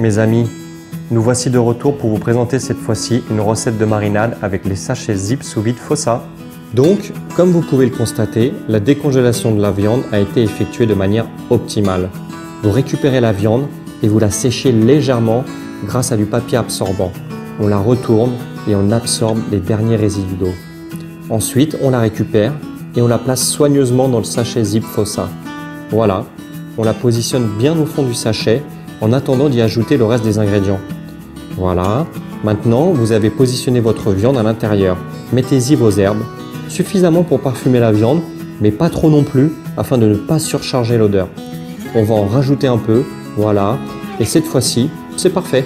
Mes amis, nous voici de retour pour vous présenter cette fois-ci une recette de marinade avec les sachets zip sous vide Fossa. Donc, comme vous pouvez le constater, la décongélation de la viande a été effectuée de manière optimale. Vous récupérez la viande et vous la séchez légèrement grâce à du papier absorbant. On la retourne et on absorbe les derniers résidus d'eau. Ensuite, on la récupère et on la place soigneusement dans le sachet zip Fossa. Voilà, on la positionne bien au fond du sachet en attendant d'y ajouter le reste des ingrédients. Voilà, maintenant vous avez positionné votre viande à l'intérieur. Mettez-y vos herbes, suffisamment pour parfumer la viande, mais pas trop non plus afin de ne pas surcharger l'odeur. On va en rajouter un peu, voilà, et cette fois-ci, c'est parfait.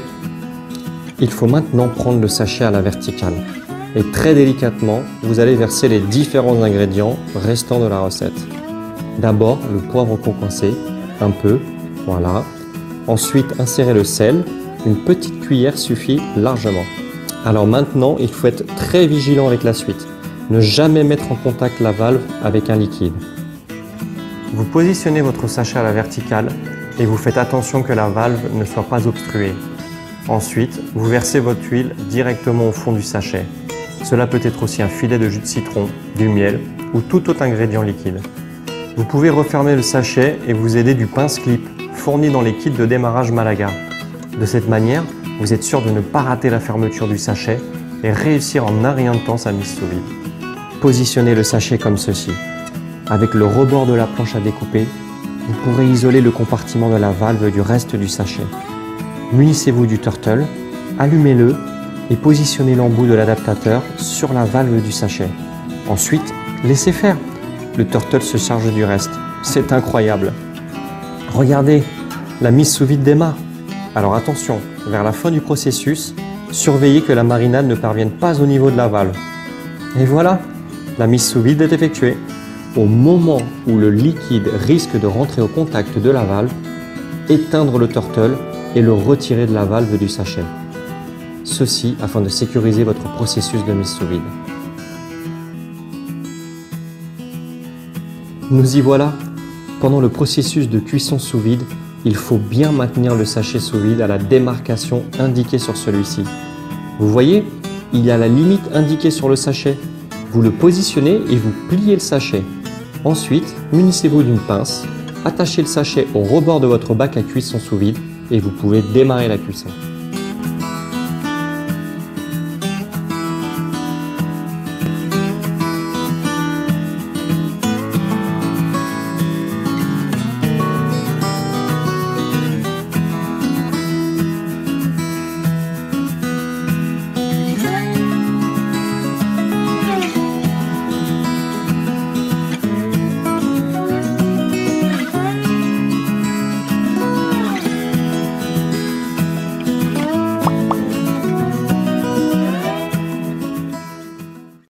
Il faut maintenant prendre le sachet à la verticale. Et très délicatement, vous allez verser les différents ingrédients restants de la recette. D'abord, le poivre conconcé, un peu, voilà. Ensuite, insérez le sel, une petite cuillère suffit largement. Alors maintenant, il faut être très vigilant avec la suite. Ne jamais mettre en contact la valve avec un liquide. Vous positionnez votre sachet à la verticale et vous faites attention que la valve ne soit pas obstruée. Ensuite, vous versez votre huile directement au fond du sachet. Cela peut être aussi un filet de jus de citron, du miel ou tout autre ingrédient liquide. Vous pouvez refermer le sachet et vous aider du pince-clip fourni dans les kits de démarrage Malaga. De cette manière, vous êtes sûr de ne pas rater la fermeture du sachet et réussir en un rien de temps sa mise sous vide. Positionnez le sachet comme ceci. Avec le rebord de la planche à découper, vous pourrez isoler le compartiment de la valve du reste du sachet. Munissez-vous du turtle, allumez-le et positionnez l'embout de l'adaptateur sur la valve du sachet. Ensuite, laissez faire. Le turtle se charge du reste. C'est incroyable. Regardez, la mise sous vide démarre. Alors attention, vers la fin du processus, surveillez que la marinade ne parvienne pas au niveau de la valve. Et voilà, la mise sous vide est effectuée. Au moment où le liquide risque de rentrer au contact de la valve, éteindre le turtle et le retirer de la valve du sachet. Ceci afin de sécuriser votre processus de mise sous vide. Nous y voilà. Pendant le processus de cuisson sous vide, il faut bien maintenir le sachet sous vide à la démarcation indiquée sur celui-ci. Vous voyez, il y a la limite indiquée sur le sachet. Vous le positionnez et vous pliez le sachet. Ensuite, munissez-vous d'une pince, attachez le sachet au rebord de votre bac à cuisson sous vide et vous pouvez démarrer la cuisson.